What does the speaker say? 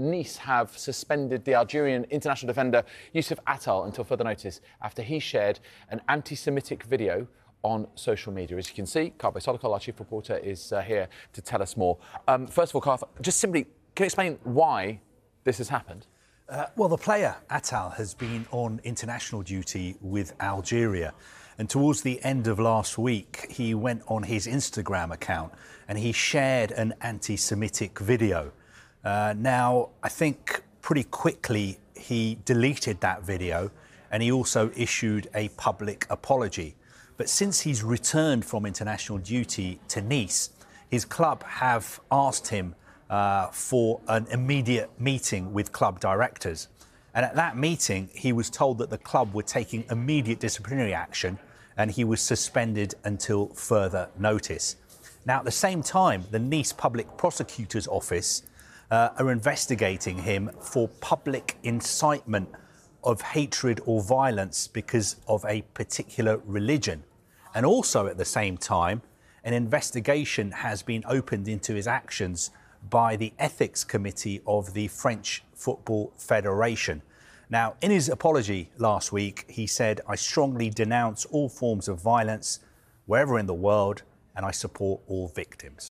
Nice have suspended the Algerian international defender Youcef Atal until further notice after he shared an anti Semitic video on social media. As you can see, Kaveh Solhekol, our chief reporter, is uh, here to tell us more. Um, first of all, Kaveh, just simply, can you explain why this has happened? Uh, well, the player, Atal, has been on international duty with Algeria. And towards the end of last week, he went on his Instagram account and he shared an anti Semitic video. Uh, now, I think pretty quickly he deleted that video and he also issued a public apology. But since he's returned from international duty to Nice, his club have asked him uh, for an immediate meeting with club directors. And at that meeting, he was told that the club were taking immediate disciplinary action and he was suspended until further notice. Now, at the same time, the Nice Public Prosecutor's Office uh, are investigating him for public incitement of hatred or violence because of a particular religion. And also at the same time, an investigation has been opened into his actions by the Ethics Committee of the French Football Federation. Now, in his apology last week, he said, I strongly denounce all forms of violence wherever in the world, and I support all victims.